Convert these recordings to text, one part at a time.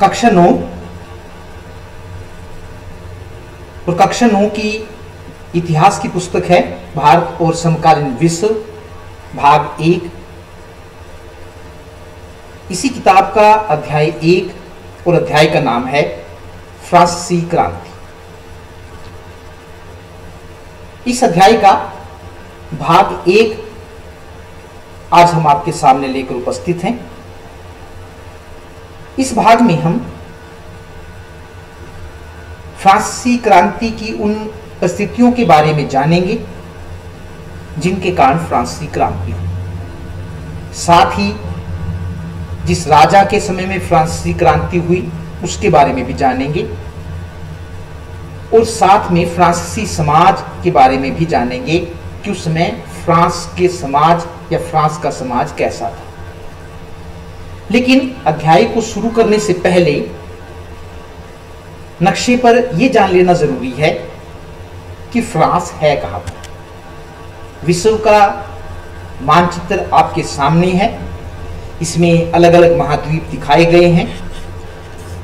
कक्षा नौ और कक्षा नौ की इतिहास की पुस्तक है भारत और समकालीन विश्व, भाग एक। इसी किताब का अध्याय एक और अध्याय का नाम है फ्रांसीसी क्रांति। इस अध्याय का भाग एक आज हम आपके सामने लेकर उपस्थित हैं। इस भाग में हम फ्रांसीसी क्रांति की उन परिस्थितियों के बारे में जानेंगे, जिनके कारण फ्रांसीसी क्रांति साथ ही जिस राजा के समय में फ्रांसीसी क्रांति हुई, उसके बारे में भी जानेंगे और साथ में फ्रांसीसी समाज के बारे में भी जानेंगे कि उस समय फ्रांस के समाज या फ्रांस का समाज कैसा था। लेकिन अध्याय को शुरू करने से पहले नक्शे पर यह जान लेना ज़रूरी है कि फ्रांस है कहाँ पर। विश्व का मानचित्र आपके सामने है। इसमें अलग अलग महाद्वीप दिखाए गए हैं।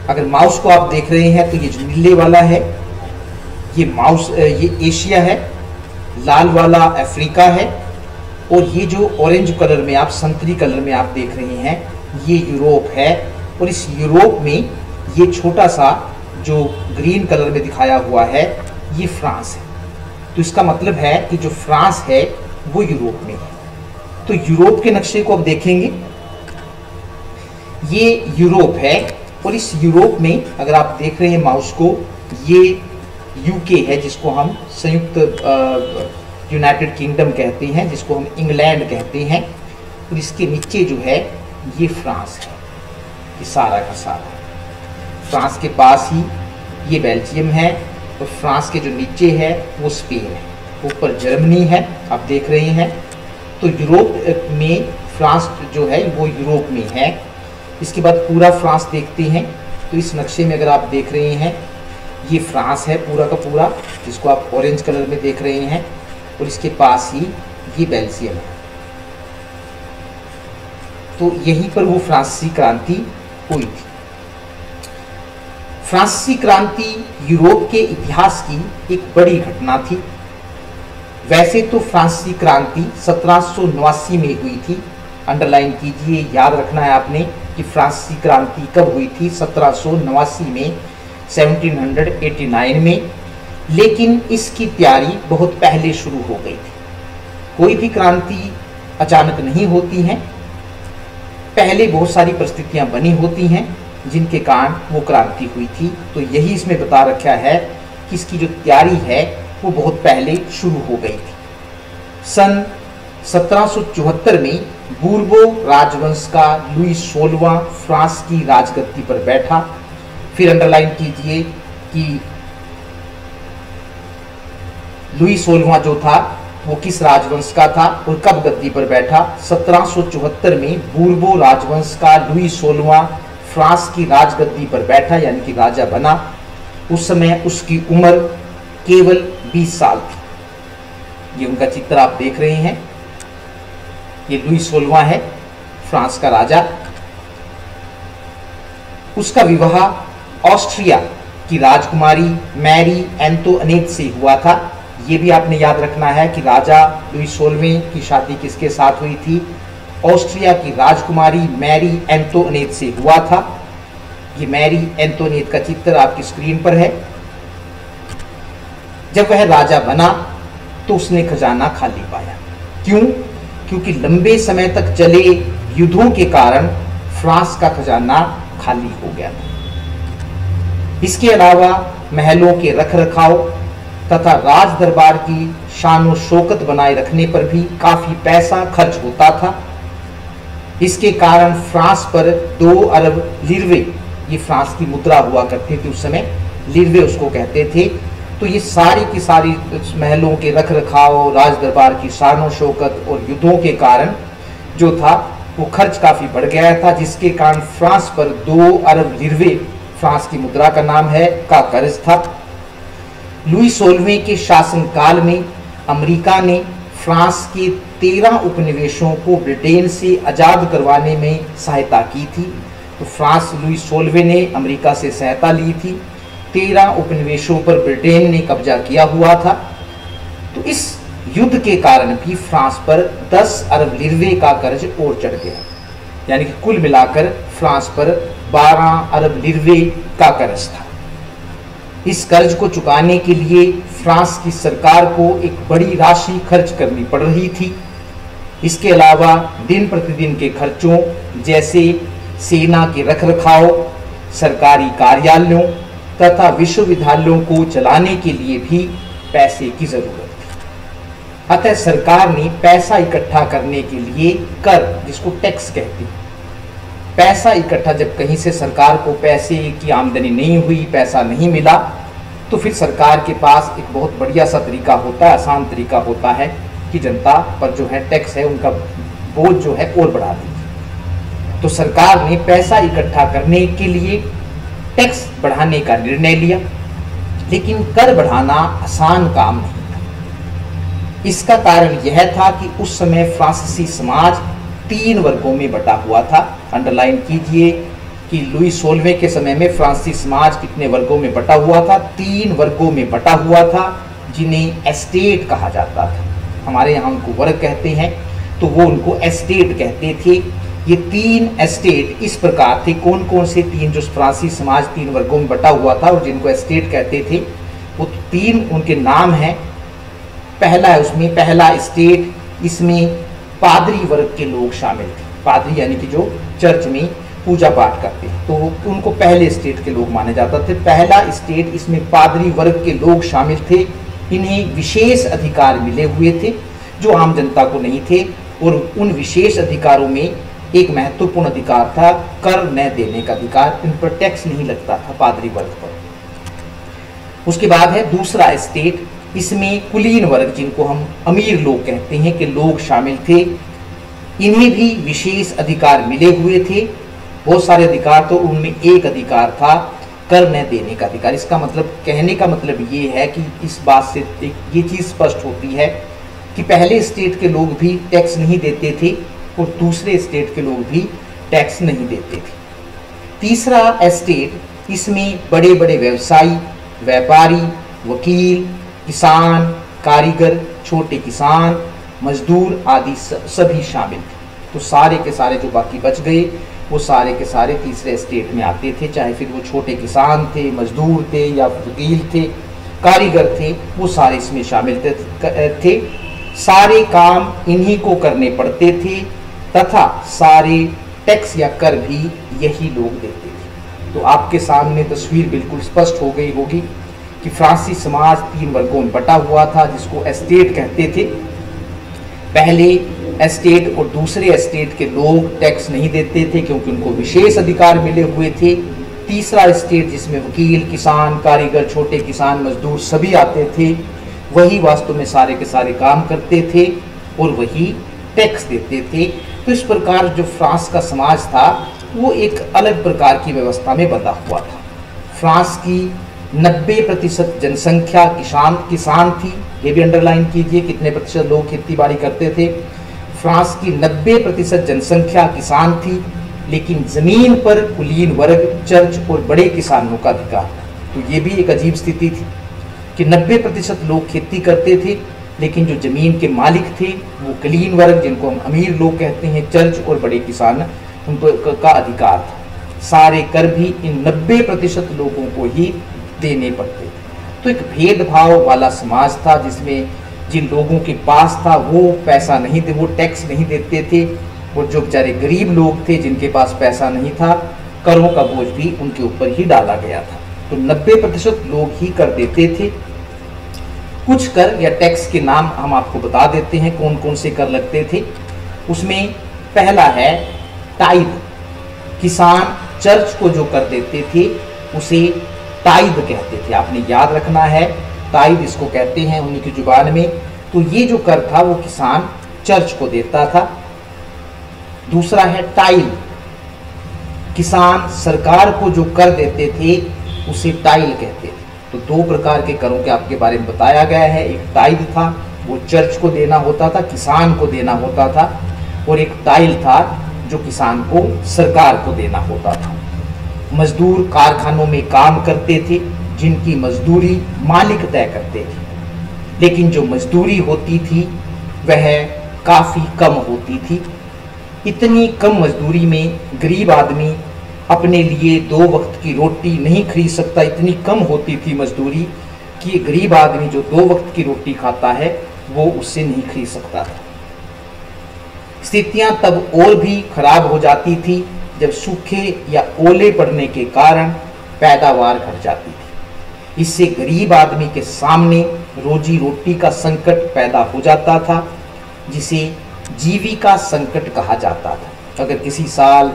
अगर माउस को आप देख रहे हैं तो ये जो नीले वाला है, ये माउस, ये एशिया है, लाल वाला अफ्रीका है, और ये जो ऑरेंज कलर में आप, संतरी कलर में आप देख रहे हैं ये यूरोप है और इस यूरोप में ये छोटा सा जो ग्रीन कलर में दिखाया हुआ है, ये फ्रांस है। तो इसका मतलब है कि जो फ्रांस है, वो यूरोप में है। तो यूरोप के नक्शे को अब देखेंगे। ये यूरोप है और इस यूरोप में अगर आप देख रहे हैं माउस को, ये यूके है, जिसको हम संयुक्त यूनाइटेड किंगडम कहते हैं, जिसको हम इंग्लैंड कहते हैं। और इसके नीचे जो है ये फ्रांस है, ये सारा का सारा। फ्रांस के पास ही ये बेल्जियम है और फ्रांस के जो नीचे है, वो स्पेन है। ऊपर जर्मनी है, आप देख रहे हैं। तो यूरोप में फ्रांस जो है, वो यूरोप में है। इसके बाद पूरा फ्रांस देखते हैं। तो इस नक्शे में अगर आप देख रहे हैं, ये फ्रांस है पूरा का पूरा, जिसको आप ऑरेंज कलर में देख रहे हैं। और इसके पास ही ये बेल्जियम है। तो यहीं पर वो फ्रांसीसी क्रांति हुई थी। फ्रांसीसी क्रांति यूरोप के इतिहास की एक बड़ी घटना थी। वैसे तो फ्रांसीसी क्रांति सत्रह में हुई थी। अंडरलाइन कीजिए, याद रखना है आपने कि फ्रांसीसी क्रांति कब हुई थी, सत्रह में 1789 में। लेकिन इसकी तैयारी बहुत पहले शुरू हो गई थी। कोई भी क्रांति अचानक नहीं होती हैं। पहले बहुत सारी परिस्थितियाँ बनी होती हैं, जिनके कारण वो क्रांति हुई थी। तो यही इसमें बता रखा है कि इसकी जो तैयारी है, वो बहुत पहले शुरू हो गई थी। सन 1774 में बूर्बो राजवंश का लुई सोलवा फ्रांस की राजगद्दी पर बैठा। फिर अंडरलाइन कीजिए कि लुई सोलवा जो था वो किस राजवंश का था और कब गद्दी पर बैठा? 1774 में बूर्बो राजवंश का लुई सोलवा फ्रांस की राजगद्दी पर बैठा, यानी कि राजा बना। उस समय उसकी उम्र केवल 20 साल थी। ये उनका चित्र आप देख रहे हैं। ये लुई सोलवा है, फ्रांस का राजा। उसका विवाह ऑस्ट्रिया की राजकुमारी मैरी एंटोनेट से हुआ था। ये भी आपने याद रखना है कि राजा लुई सोलवें की शादी किसके साथ हुई थी? ऑस्ट्रिया की राजकुमारी मैरी एंटोनेट से हुआ था। ये मैरी एंटोनेट का चित्र आपकी स्क्रीन पर है। जब वह राजा बना तो उसने खजाना खाली पाया। क्यों? क्योंकि लंबे समय तक चले युद्धों के कारण फ्रांस का खजाना खाली हो गया था। इसके अलावा महलों के रख रखाव तथा राज दरबार की शान शौकत बनाए रखने पर भी काफ़ी पैसा खर्च होता था। इसके कारण फ्रांस पर दो अरब लिरवे, ये फ्रांस की मुद्रा हुआ करती थी उस समय, लिरवे उसको कहते थे। तो ये सारी की सारी महलों के रख रखाव राज दरबार की शान शौकत और युद्धों के कारण जो था, वो खर्च काफ़ी बढ़ गया था, जिसके कारण फ्रांस पर दो अरब लिरवे, फ्रांस की मुद्रा का नाम है, का कर्ज था। लुई सोलवे के शासनकाल में अमेरिका ने फ्रांस के तेरह उपनिवेशों को ब्रिटेन से आज़ाद करवाने में सहायता की थी। तो फ्रांस लुई सोलवे ने अमेरिका से सहायता ली थी। तेरह उपनिवेशों पर ब्रिटेन ने कब्जा किया हुआ था। तो इस युद्ध के कारण भी फ्रांस पर 10 अरब लिरवे का कर्ज और चढ़ गया। यानी कि कुल मिलाकर फ्रांस पर 12 अरब लिरवे का कर्ज था। इस कर्ज को चुकाने के लिए फ्रांस की सरकार को एक बड़ी राशि खर्च करनी पड़ रही थी। इसके अलावा दिन प्रतिदिन के खर्चों जैसे सेना के रखरखाव, सरकारी कार्यालयों तथा विश्वविद्यालयों को चलाने के लिए भी पैसे की ज़रूरत थी। अतः सरकार ने पैसा इकट्ठा करने के लिए कर, जिसको टैक्स कहते हैं। पैसा इकट्ठा जब कहीं से सरकार को पैसे की आमदनी नहीं हुई, पैसा नहीं मिला तो फिर सरकार के पास एक बहुत बढ़िया सा तरीका होता है, आसान तरीका होता है कि जनता पर जो है टैक्स है, उनका बोझ जो है और बढ़ा दी तो सरकार ने पैसा इकट्ठा करने के लिए टैक्स बढ़ाने का निर्णय लिया, लेकिन कर बढ़ाना आसान काम नहीं था। इसका कारण यह था कि उस समय फ्रांसीसी समाज तीन वर्गों में बटा हुआ था। अंडरलाइन कीजिए कि लुई सोलवे के समय में फ्रांसीसी समाज कितने वर्गों में बटा हुआ था? तीन वर्गों में बटा हुआ था, जिन्हें एस्टेट कहा जाता था। हमारे यहाँ उनको वर्ग कहते हैं तो वो उनको एस्टेट कहते थे। ये तीन एस्टेट इस प्रकार थे। कौन कौन से तीन जो फ्रांसी समाज तीन वर्गों में बटा हुआ था और जिनको एस्टेट कहते थे? वो तीन उनके नाम हैं। पहला है उसमें, पहला स्टेट इसमें पादरी वर्ग के लोग शामिल थे। पादरी यानी कि जो चर्च में पूजा पाठ करते हैं। तो उनको पहले स्टेट के लोग माने जाते थे। पहला स्टेट इसमें पादरी वर्ग के लोग शामिल थे। इन्हें विशेष अधिकार मिले हुए थे, जो आम जनता को नहीं थे। और उन विशेष अधिकारों में एक महत्वपूर्ण अधिकार था, कर न देने का अधिकार। इन पर टैक्स नहीं लगता था पादरी वर्ग पर। उसके बाद है दूसरा स्टेट। इसमें कुलीन वर्ग, जिनको हम अमीर लोग कहते हैं, कि लोग शामिल थे। इन्हें भी विशेष अधिकार मिले हुए थे। बहुत सारे अधिकार तो उनमें एक अधिकार था कर न देने का अधिकार। इसका मतलब कहने का मतलब ये है कि इस बात से ये चीज़ स्पष्ट होती है कि पहले स्टेट के लोग भी टैक्स नहीं देते थे और दूसरे स्टेट के लोग भी टैक्स नहीं देते थे। तीसरा एस्टेट इसमें बड़े बड़े व्यवसायी, व्यापारी, वकील, किसान, कारीगर, छोटे किसान, मजदूर आदि सभी शामिल थे। तो सारे के सारे जो बाकी बच गए वो सारे के सारे तीसरे स्टेट में आते थे, चाहे फिर वो छोटे किसान थे, मजदूर थे या वकील थे, कारीगर थे, वो सारे इसमें शामिल थे सारे काम इन्हीं को करने पड़ते थे, तथा सारे टैक्स या कर भी यही लोग देते थे। तो आपके सामने तस्वीर बिल्कुल स्पष्ट हो गई होगी कि फ्रांसी समाज तीन वर्गों में बटा हुआ था, जिसको एस्टेट कहते थे। पहले एस्टेट और दूसरे एस्टेट के लोग टैक्स नहीं देते थे क्योंकि उनको विशेष अधिकार मिले हुए थे। तीसरा स्टेट जिसमें वकील, किसान, कारीगर, छोटे किसान, मजदूर सभी आते थे, वही वास्तव में सारे के सारे काम करते थे और वही टैक्स देते थे। तो इस प्रकार जो फ्रांस का समाज था, वो एक अलग प्रकार की व्यवस्था में बंधा हुआ था। फ्रांस की 90 प्रतिशत जनसंख्या किसान किसान थी। ये भी अंडरलाइन कीजिए कितने प्रतिशत लोग खेती बाड़ी करते थे। फ्रांस की 90 प्रतिशत जनसंख्या किसान थी, लेकिन ज़मीन पर कुलीन वर्ग, चर्च और बड़े किसानों का अधिकार तो ये भी एक अजीब स्थिति थी कि 90 प्रतिशत लोग खेती करते थे, लेकिन जो ज़मीन के मालिक थे, वो कुलीन वर्ग, जिनको हम अमीर लोग कहते हैं, चर्च और बड़े किसान उन का अधिकार था। सारे कर भी इन 90 प्रतिशत लोगों को ही देने पड़ते तो एक भेदभाव वाला समाज था, जिसमें जिन लोगों के पास था, वो पैसा नहीं दे वो टैक्स नहीं देते थे। और जो बेचारे गरीब लोग थे, जिनके पास पैसा नहीं था, करों का बोझ भी उनके ऊपर ही डाला गया था। तो 90 प्रतिशत लोग ही कर देते थे। कुछ कर या टैक्स के नाम हम आपको बता देते हैं कौन कौन से कर लगते थे। उसमें पहला है टाइब किसान चर्च को जो कर देते थे, उसे टाइब कहते थे। आपने याद रखना है ताइब इसको कहते हैं उन्हीं की ज़ुबान में। तो ये जो कर था, वो किसान चर्च को देता था। दूसरा है टाइल। किसान सरकार को जो कर देते थे, उसे टाइल कहते थे। तो दो प्रकार के करों के आपके बारे में बताया गया है। एक टाइल था, वो चर्च को देना होता था, किसान को देना होता था। और एक टाइल था, जो किसान को सरकार को देना होता था। मजदूर कारखानों में काम करते थे जिनकी मजदूरी मालिक तय करते थे। लेकिन जो मजदूरी होती थी, वह काफ़ी कम होती थी। इतनी कम मजदूरी में गरीब आदमी अपने लिए दो वक्त की रोटी नहीं खरीद सकता। इतनी कम होती थी मजदूरी कि गरीब आदमी जो दो वक्त की रोटी खाता है, वो उससे नहीं खरीद सकता था। स्थितियाँ तब और भी खराब हो जाती थी जब सूखे या ओले पड़ने के कारण पैदावार घट जाती थी। इससे गरीब आदमी के सामने रोजी रोटी का संकट पैदा हो जाता था, जिसे जीविका संकट कहा जाता था। अगर किसी साल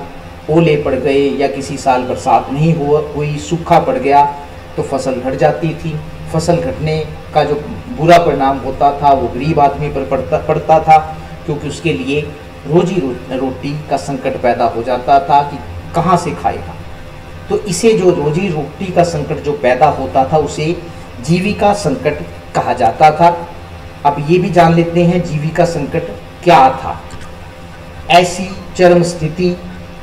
ओले पड़ गए या किसी साल बरसात नहीं हुआ हुई सूखा पड़ गया तो फ़सल घट जाती थी। फ़सल घटने का जो बुरा परिणाम होता था, वो गरीब आदमी पर पड़ता पड़ता था, क्योंकि उसके लिए रोजी रोटी का संकट पैदा हो जाता था कि कहाँ से खाएगा। तो इसे जो रोजी रोटी का संकट जो पैदा होता था, उसे जीविका संकट कहा जाता था। अब ये भी जान लेते हैं, जीविका संकट क्या था। ऐसी चरम स्थिति,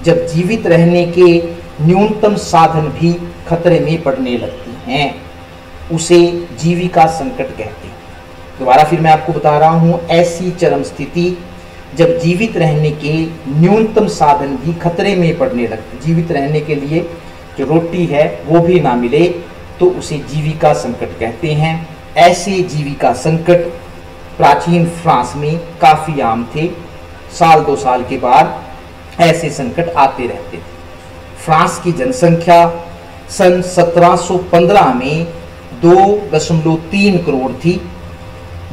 जब जीवित रहने के न्यूनतम साधन भी खतरे में पड़ने लगती हैं, उसे जीविका संकट कहते हैं। दोबारा फिर मैं आपको बता रहा हूँ, ऐसी चरम स्थिति, जब जीवित रहने के न्यूनतम साधन भी खतरे में पड़ने लगते जीवित रहने के लिए जो रोटी है, वो भी ना मिले तो उसे जीविका संकट कहते हैं। ऐसे जीविका संकट प्राचीन फ्रांस में काफ़ी आम थे। साल दो साल के बाद ऐसे संकट आते रहते थे। फ्रांस की जनसंख्या सन 1715 में दो दशमलव तीन करोड़ थी,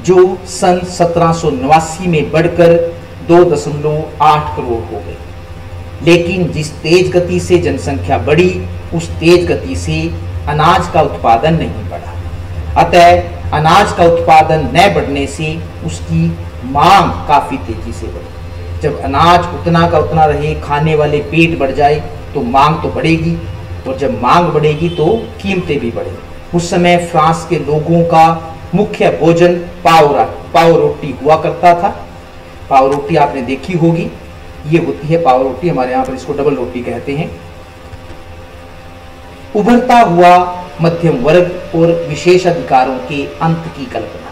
जो सन सत्रह में बढ़कर दो दशमलव आठ करोड़ हो गई। लेकिन जिस तेज गति से जनसंख्या बढ़ी, उस तेज गति से अनाज का उत्पादन नहीं बढ़ा। अतः अनाज का उत्पादन न बढ़ने से उसकी मांग काफ़ी तेज़ी से बढ़ी। जब अनाज उतना का उतना रहे, खाने वाले पेट बढ़ जाए तो मांग तो बढ़ेगी, और जब मांग बढ़ेगी तो कीमतें भी बढ़ेगी। उस समय फ्रांस के लोगों का मुख्य भोजन पाव पाव रोटी हुआ करता था। पाव रोटी आपने देखी होगी। ये होती है पाव रोटी हमारे यहाँ पर इसको डबल रोटी कहते हैं। उभरता हुआ मध्यम वर्ग और विशेष अधिकारों के अंत की कल्पना।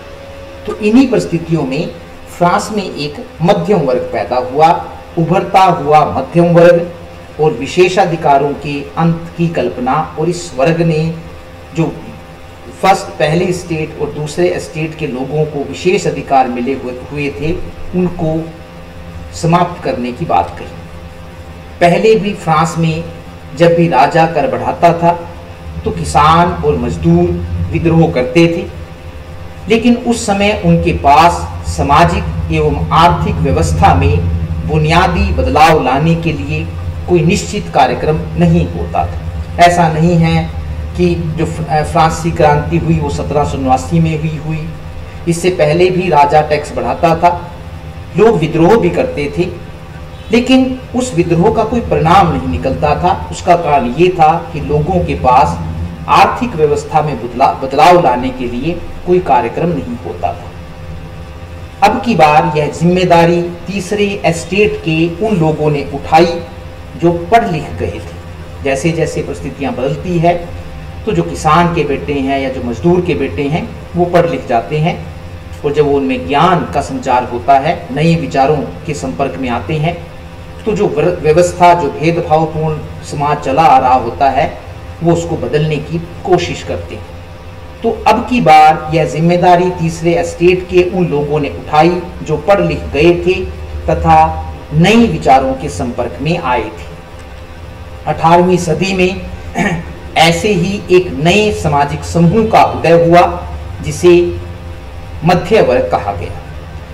तो इन्हीं परिस्थितियों में फ्रांस में एक मध्यम वर्ग पैदा हुआ, उभरता हुआ मध्यम वर्ग और विशेषाधिकारों के अंत की कल्पना और इस वर्ग ने जो फ़र्स्ट पहले स्टेट और दूसरे स्टेट के लोगों को विशेष अधिकार मिले हुए थे, उनको समाप्त करने की बात कही। पहले भी फ्रांस में जब भी राजा कर बढ़ाता था तो किसान और मजदूर विद्रोह करते थे। लेकिन उस समय उनके पास सामाजिक एवं आर्थिक व्यवस्था में बुनियादी बदलाव लाने के लिए कोई निश्चित कार्यक्रम नहीं होता था। ऐसा नहीं है कि जो फ्रांसी क्रांति हुई, वो सत्रह सौ नवासी में हुई हुई। इससे पहले भी राजा टैक्स बढ़ाता था लोग विद्रोह भी करते थे, लेकिन उस विद्रोह का कोई परिणाम नहीं निकलता था। उसका कारण ये था कि लोगों के पास आर्थिक व्यवस्था में बदलाव लाने के लिए कोई कार्यक्रम नहीं होता था। अब की बार यह ज़िम्मेदारी तीसरे एस्टेट के उन लोगों ने उठाई जो पढ़ लिख गए थे। जैसे जैसे परिस्थितियाँ बदलती है तो जो किसान के बेटे हैं या जो मजदूर के बेटे हैं, वो पढ़ लिख जाते हैं। और जब उनमें ज्ञान का संचार होता है, नए विचारों के संपर्क में आते हैं तो जो व्यवस्था, जो भेदभावपूर्ण समाज चला आ रहा होता है, वो उसको बदलने की कोशिश करते हैं। तो अब की बार यह ज़िम्मेदारी तीसरे एस्टेट के उन लोगों ने उठाई, जो पढ़ लिख गए थे तथा नई विचारों के संपर्क में आए थे। 18वीं सदी में ऐसे ही एक नए सामाजिक समूह का उदय हुआ, जिसे मध्य वर्ग कहा गया।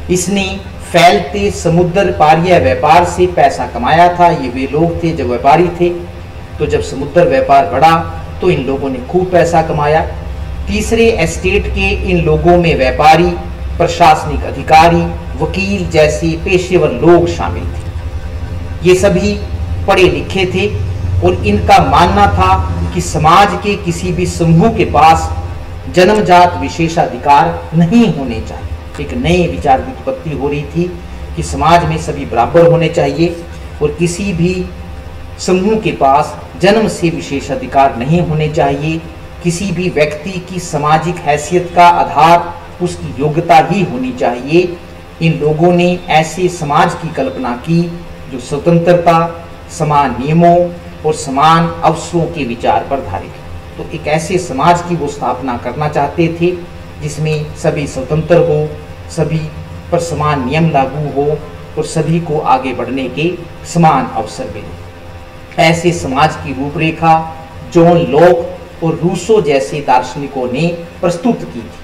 इसने फैलते समुद्र पारिय व्यापार से पैसा कमाया था, ये वे लोग थे जो व्यापारी थे। तो जब समुद्र व्यापार बढ़ा तो इन लोगों ने खूब पैसा कमाया। तीसरे एस्टेट के इन लोगों में व्यापारी, प्रशासनिक अधिकारी, वकील जैसे पेशेवर लोग शामिल थे। ये सभी पढ़े लिखे थे और इनका मानना था कि समाज के किसी भी समूह के पास जन्मजात विशेषाधिकार नहीं होने चाहिए। एक नए विचार की उत्पत्ति हो रही थी कि समाज में सभी बराबर होने चाहिए और किसी भी समूह के पास जन्म से विशेष अधिकार नहीं होने चाहिए। किसी भी व्यक्ति की सामाजिक हैसियत का आधार उसकी योग्यता ही होनी चाहिए। इन लोगों ने ऐसे समाज की कल्पना की जो स्वतंत्रता, समान नियमों और समान अवसरों के विचार पर धारित तो एक ऐसे समाज की वो स्थापना करना चाहते थे, जिसमें सभी स्वतंत्र हो, सभी पर समान नियम लागू हो और सभी को आगे बढ़ने के समान अवसर मिले। ऐसे समाज की रूपरेखा जॉन लॉक और रूसो जैसे दार्शनिकों ने प्रस्तुत की थी।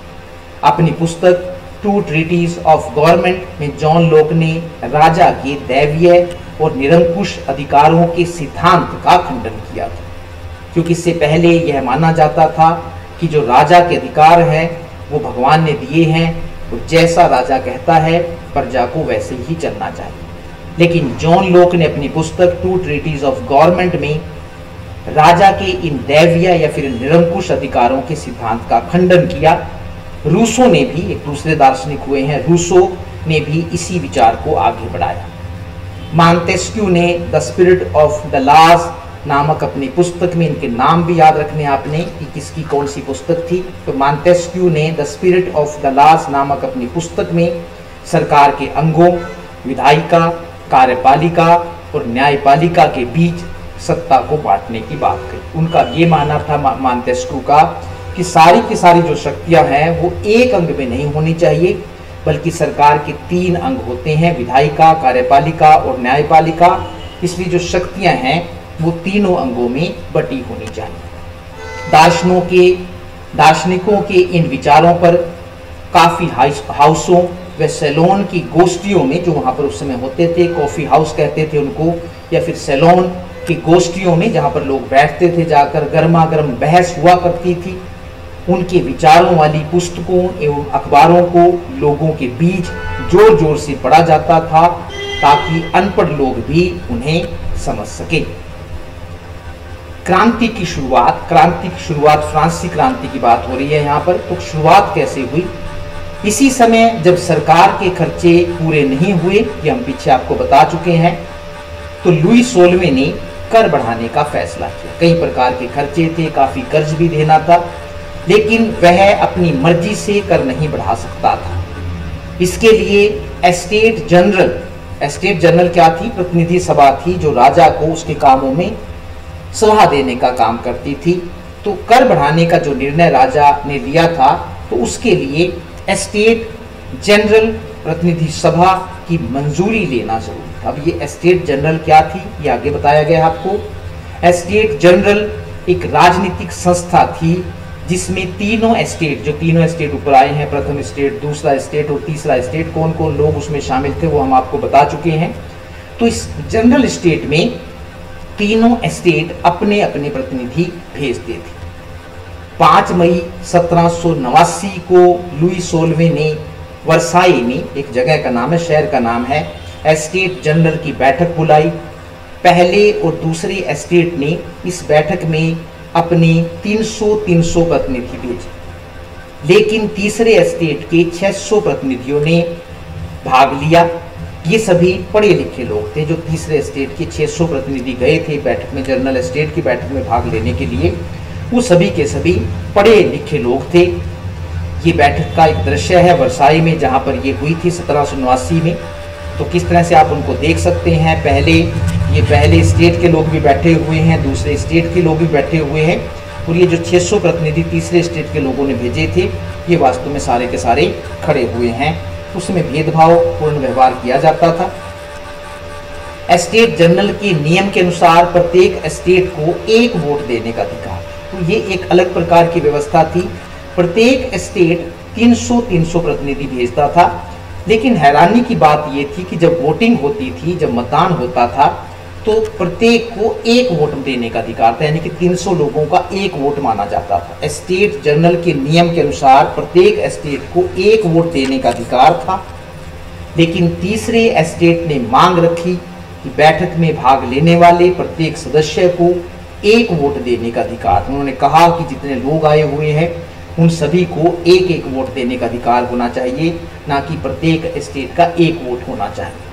अपनी पुस्तक टू ट्रीटीज ऑफ़ गवर्नमेंट में जॉन लोक ने राजा के दैवीय और निरंकुश अधिकारों के सिद्धांत का खंडन किया था। क्योंकि इससे पहले यह माना जाता था कि जो राजा के अधिकार है, वो भगवान ने दिए हैं और जैसा राजा कहता है, प्रजा को वैसे ही चलना चाहिए। लेकिन जॉन लोक ने अपनी पुस्तक टू ट्रीटीज ऑफ़ गवर्नमेंट में राजा के इन दैवीय या फिर निरंकुश अधिकारों के सिद्धांत का खंडन किया। रूसो ने भी एक दूसरे दार्शनिक हुए हैं। रूसो ने भी इसी विचार को आगे बढ़ाया। मानतेस्क्यू ने द स्पिरिट ऑफ़ द लाज नामक अपनी पुस्तक में इनके नाम भी याद रखने आपने कि किसकी कौन सी पुस्तक थी। तो मानतेस्क्यू ने द स्पिरिट ऑफ़ द लाज नामक अपनी पुस्तक में सरकार के अंगों, विधायिका, कार्यपालिका और न्यायपालिका के बीच सत्ता को बांटने की बात कही। उनका ये मानना था मानतेस्क्यू का कि सारी की सारी जो शक्तियाँ हैं, वो एक अंग में नहीं होनी चाहिए, बल्कि सरकार के तीन अंग होते हैं, विधायिका, कार्यपालिका और न्यायपालिका। इसलिए जो शक्तियाँ हैं वो तीनों अंगों में बटी होनी चाहिए। दार्शनों के, दार्शनिकों के इन विचारों पर काफ़ी हाउसों व सैलोन की गोष्ठियों में जो वहाँ पर उस समय होते थे, कॉफ़ी हाउस कहते थे उनको, या फिर सैलोन की गोष्ठियों में जहाँ पर लोग बैठते थे जाकर गर्मा गर्म बहस हुआ करती थी, उनके विचारों वाली पुस्तकों एवं अखबारों को लोगों के बीच ज़ोर ज़ोर से पढ़ा जाता था, ताकि अनपढ़ लोग भी उन्हें समझ सके। क्रांति की शुरुआत, क्रांति की शुरुआत फ्रांसीसी क्रांति की बात हो रही है यहाँ पर। तो शुरुआत कैसे हुई? इसी समय जब सरकार के खर्चे पूरे नहीं हुए, ये हम पीछे आपको बता चुके हैं तो लुई सोलवे ने कर बढ़ाने का फैसला किया। कई प्रकार के खर्चे थे, काफ़ी कर्ज भी देना था, लेकिन वह अपनी मर्ज़ी से कर नहीं बढ़ा सकता था। इसके लिए एस्टेट जनरल एस्टेट जनरल क्या थी? प्रतिनिधि सभा थी, जो राजा को उसके कामों में सलाह देने का काम करती थी। तो कर बढ़ाने का जो निर्णय राजा ने लिया था तो उसके लिए एस्टेट जनरल प्रतिनिधि सभा की मंजूरी लेना ज़रूरी था। अब ये एस्टेट जनरल क्या थी, ये आगे बताया गया आपको। एस्टेट जनरल एक राजनीतिक संस्था थी, जिसमें तीनों स्टेट जो तीनों स्टेट ऊपर आए हैं, प्रथम स्टेट दूसरा स्टेट और तीसरा स्टेट कौन कौन लोग उसमें शामिल थे वो हम आपको बता चुके हैं। तो इस जनरल स्टेट में तीनों स्टेट अपने अपने प्रतिनिधि भेजते थे पाँच मई सत्रह सौ नवासी को लुई सोलवे ने वर्साई में एक जगह का नाम है, शहर का नाम है एस्टेट जनरल की बैठक बुलाई। पहले और दूसरे एस्टेट ने इस बैठक में अपने 300-300 प्रतिनिधि भेजे। लेकिन तीसरे एस्टेट के 600 प्रतिनिधियों ने भाग लिया। ये सभी पढ़े लिखे लोग थे जो तीसरे स्टेट के 600 प्रतिनिधि गए थे बैठक में, जनरल स्टेट की बैठक में भाग लेने के लिए। वो सभी के सभी पढ़े लिखे लोग थे। ये बैठक का एक दृश्य है वर्साई में, जहाँ पर ये हुई थी सत्रह सौ नवासी में। तो किस तरह से आप उनको देख सकते हैं? पहले, ये पहले स्टेट के लोग भी बैठे हुए हैं, दूसरे स्टेट के लोग भी बैठे हुए हैं। और ये जो 600 प्रतिनिधि तीसरे स्टेट के लोगों ने भेजे थे, ये वास्तव में सारे के सारे खड़े हुए हैं। उसमें भेदभाव, पूर्ण व्यवहार किया जाता था। एस्टेट जनरल के नियम के अनुसार प्रत्येक एस्टेट को एक वोट देने का अधिकार। तो ये एक अलग प्रकार की व्यवस्था थी। प्रत्येक एस्टेट 300-300 प्रतिनिधि भेजता था। लेकिन हैरानी की बात ये थी कि जब वोटिंग होती थी, जब मतदान होता था तो प्रत्येक को एक वोट देने का अधिकार था, यानी कि 300 लोगों का एक वोट माना जाता था। स्टेट जनरल के नियम के अनुसार प्रत्येक स्टेट को एक वोट देने का अधिकार था। लेकिन तीसरे स्टेट ने मांग रखी कि बैठक में भाग लेने वाले प्रत्येक सदस्य को एक वोट देने का अधिकार। उन्होंने कहा कि जितने लोग आए हुए हैं, उन सभी को एक एक वोट देने का अधिकार होना चाहिए, ना कि प्रत्येक स्टेट का एक वोट होना चाहिए।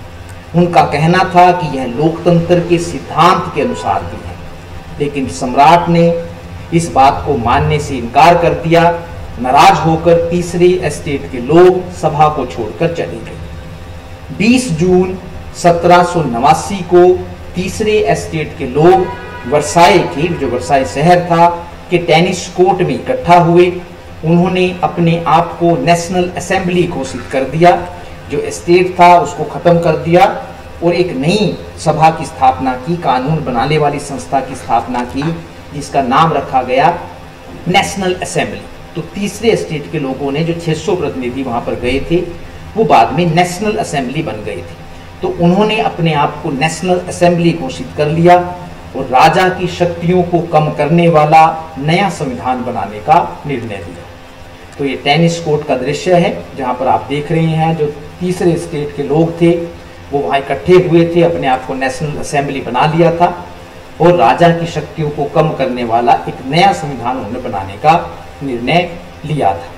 उनका कहना था कि यह लोकतंत्र के सिद्धांत के अनुसार भी है। लेकिन सम्राट ने इस बात को मानने से इनकार कर दिया, नाराज़ होकर तीसरे एस्टेट के लोग सभा को छोड़कर चले गए। 20 जून सत्रह को तीसरे एस्टेट के लोग वर्साए के, जो वर्साए शहर था, के टेनिस कोर्ट में इकट्ठा हुए। उन्होंने अपने आप को नेशनल असेंबली घोषित कर दिया। जो एस्टेट था, उसको ख़त्म कर दिया और एक नई सभा की स्थापना की, कानून बनाने वाली संस्था की स्थापना की, जिसका नाम रखा गया नेशनल असेंबली तो तीसरे स्टेट के लोगों ने जो 600 प्रतिनिधि वहाँ पर गए थे, वो बाद में नेशनल असेंबली बन गए थे। तो उन्होंने अपने आप को नेशनल असेंबली घोषित कर लिया और राजा की शक्तियों को कम करने वाला नया संविधान बनाने का निर्णय लिया। तो ये टेनिस कोर्ट का दृश्य है, जहाँ पर आप देख रहे हैं जो तीसरे स्टेट के लोग थे, वो वहाँ इकट्ठे हुए थे, अपने आप को नेशनल असेंबली बना लिया था और राजा की शक्तियों को कम करने वाला एक नया संविधान उन्होंने बनाने का निर्णय लिया था।